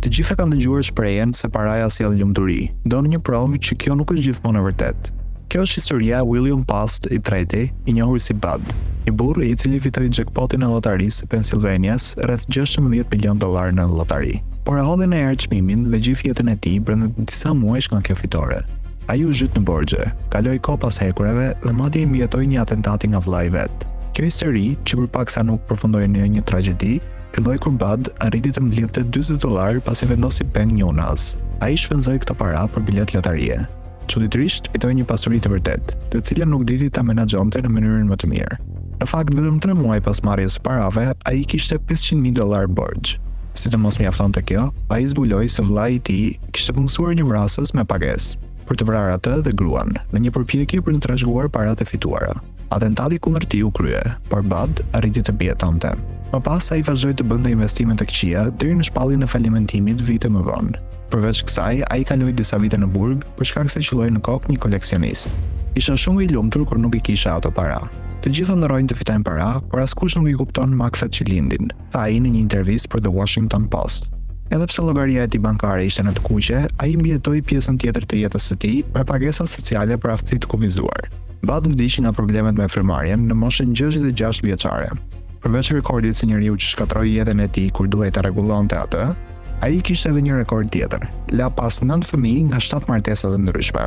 Të gjitha kanë dëgjuar shprehjen se paraja sjell lumturi. Don një provë që kjo nuk është gjithmonë e vërtetë? Kjo është historia e William Post i treti, i njohur si Bud, një burrë i cili fitoi jackpotin e lotarisë së Pennsylvanias, rreth gjashtëmbëdhjetë milionë dollarë në lotari. Por e hodhi në erë çmimin dhe gjithë jetën e tij brenda disa muajsh nga kjo fitore. Ai u zhyt në borxhe, kaloi kohë pas hekurave dhe madje i mbijetoi një atentati nga vëllai i vet. Kjo histori, që për pak sa nuk përfundoi në një tragjedi, filloi kur Bud arriti të mblidhte dyzet dollarë pasi vendosi peng një unazë. Ai i shpenzoi këto para për biletë lotarie. Çuditërisht, fitoi një pasuri të vërtetë, të cilën nuk diti ta menaxhonte në mënyrën më të mirë. Në fakt, vetëm tre muaj pas marrjes së parave, ai kishte pesëqind mijë dollarë borxh. Si të mos mjaftonte kjo, ai zbuloi se vëllai i tij, kishte punësuar një vrasës me pagesë, për të vrarë atë dhe gruan, në një përpjekje për të trashëguar paratë e fituara. Atentati kundër tij u krye, por Bud arriti të mbijetonte. Më pas ai vazhdoi të bënte investime të këqija deri në shpalljen e falimentimit vite më vonë. Përveç kësaj, ai kaloi disa vite në burg për shkak se qëlloi në kokë një koleksionist. Isha shumë i lumtur kur nuk i kisha ato para. Të gjithë ëndërrojnë të fitojnë para, por askush nuk i kupton makthat që lindin. tha ai në një intervistë për The Washington Post. Edhe pse llogaria e tij bankare ishte në të kuqe, ai mbijetoi pjesën tjetër të jetës së tij me pagesa sociale për aftësi të kufizuar. Bud vdiq nga problemet me frymëmarrjen në moshën gjashtëdhjetë e gjashtë vjeçare. Përveç rekordit si njeriu që shkatërroi jetën e tij kur duhej ta rregullonte atë, ai kishte edhe një rekord tjetër, la pas nëntë fëmijë nga shtatë martesa të ndryshme.